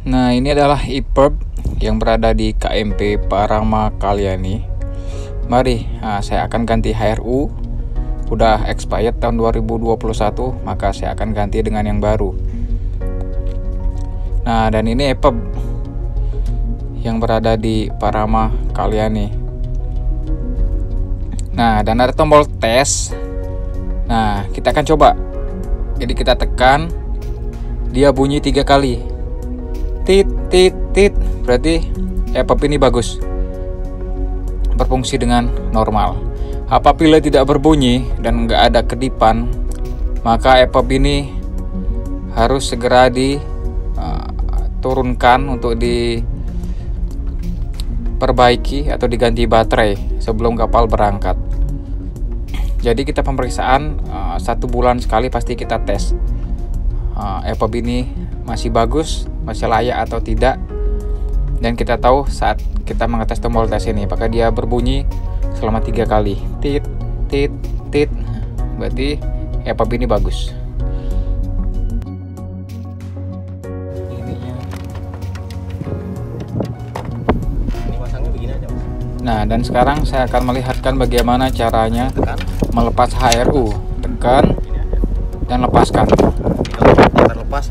Nah, ini adalah EPIRB yang berada di KMP Parama Kalyani. Mari, nah, saya akan ganti HRU. Udah expired tahun 2021, maka saya akan ganti dengan yang baru. Nah, dan ini EPIRB yang berada di Parama Kalyani. Nah, dan ada tombol tes. Nah, kita akan coba. Jadi kita tekan, dia bunyi tiga kali tit tit tit. Berarti EPUB ini bagus. Berfungsi dengan normal. Apabila tidak berbunyi dan nggak ada kedipan maka EPUB ini harus segera diturunkan uh, untuk diperbaiki atau diganti baterai sebelum kapal berangkat. Jadi kita pemeriksaan uh, satu bulan sekali pasti kita tes. Uh, EPUB ini masih bagus masih layak atau tidak. Dan kita tahu saat kita mengetes tombol tes ini apakah dia berbunyi selama tiga kali. Tit tit tit. Berarti EPUB ini bagus. Nah, dan sekarang saya akan melihatkan bagaimana caranya melepas HRU. Tekan dan lepaskan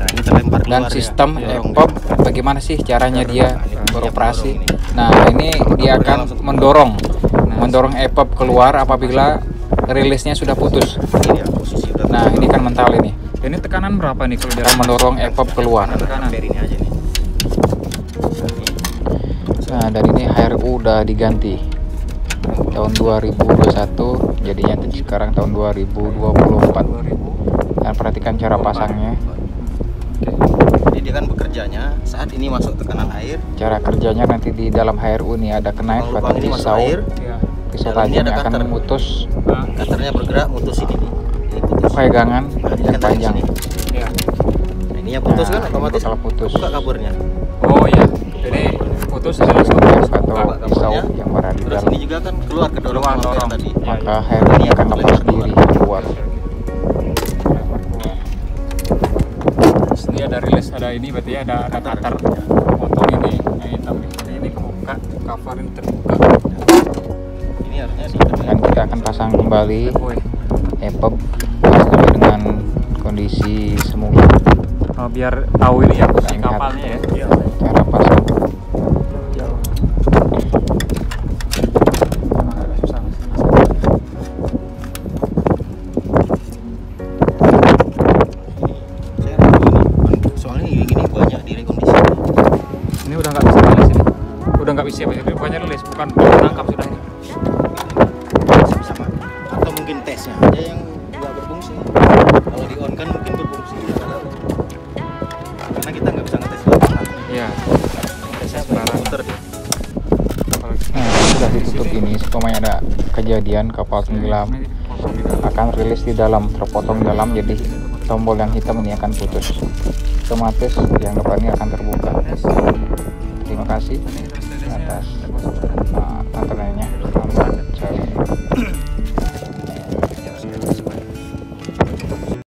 terlepas nah ini terlempar dan ya. sistem ya. EPOP bagaimana sih caranya dia nah, beroperasi? nah ini dia akan mendorong nah, mendorong EPOP keluar apabila rilisnya sudah putus. Nah ini kan mental ini. Ini tekanan berapa nih kalau dia mendorong EPOP keluar. Tekanan. Nah dan ini HRU udah diganti. Tahun 2021 jadinya sekarang tahun 2024 dan perhatikan cara pasangnya jadi dia kan bekerjanya saat ini masuk tekanan air. Cara kerjanya nanti di dalam HRU ini ada knife atau pisau air, ya. pisau tajam yang akan memutus. Cutter bergerak mutus ini nih. Pegangan nah, yang panjang ya. nah, ini yang putus nah, kan otomatis kalau putus. buka kaburnya. Oh iya. Jadi putus langsung atau pisau yang berada di dalam. ini juga kan keluar ke dorong, dorong. tadi. Maka HRU ini akan lepas ini berarti ada ada tatar motor ini. Yang hitam ini ini kebuka cover ini terbuka ini harusnya dan kita akan pasang kembali sesuai dengan kondisi semula oh, biar tahu ini ya bisa itu bukannya rilis bukan tangkap sudah ini. Sama atau mungkin tesnya aja yang nggak berfungsi. Kalau di on kan mungkin berfungsi. Karena kita nggak bisa ngetes lapangan iya. Tesnya sekarang. nah, sudah ditutup ini. Supaya ada kejadian kapal tenggelam akan rilis di dalam terpotong dalam jadi tombol yang hitam ini akan putus. Otomatis yang depan ini akan terbuka. Terima kasih Natasha.